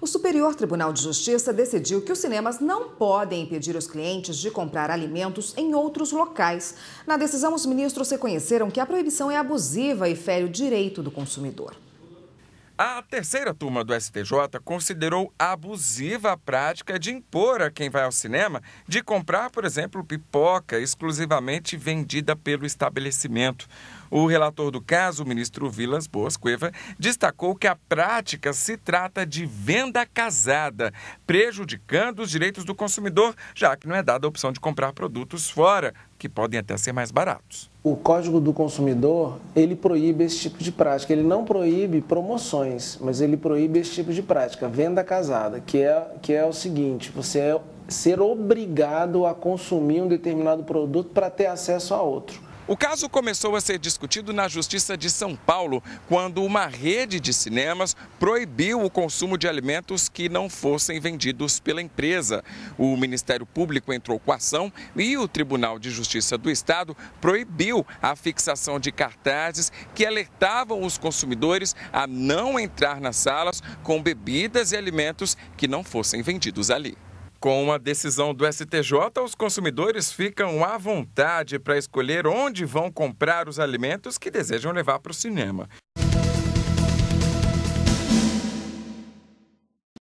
O Superior Tribunal de Justiça decidiu que os cinemas não podem impedir os clientes de comprar alimentos em outros locais. Na decisão, os ministros reconheceram que a proibição é abusiva e fere o direito do consumidor. A terceira turma do STJ considerou abusiva a prática de impor a quem vai ao cinema de comprar, por exemplo, pipoca exclusivamente vendida pelo estabelecimento. O relator do caso, o ministro Vilas Boas Cueva, destacou que a prática se trata de venda casada, prejudicando os direitos do consumidor, já que não é dada a opção de comprar produtos fora, que podem até ser mais baratos. O Código do Consumidor, ele proíbe esse tipo de prática. Ele não proíbe promoções, mas ele proíbe esse tipo de prática, venda casada, que é, que é o seguinte, você é ser obrigado a consumir um determinado produto para ter acesso a outro. O caso começou a ser discutido na Justiça de São Paulo, quando uma rede de cinemas proibiu o consumo de alimentos que não fossem vendidos pela empresa. O Ministério Público entrou com a ação e o Tribunal de Justiça do Estado proibiu a fixação de cartazes que alertavam os consumidores a não entrar nas salas com bebidas e alimentos que não fossem vendidos ali. Com a decisão do STJ, os consumidores ficam à vontade para escolher onde vão comprar os alimentos que desejam levar para o cinema.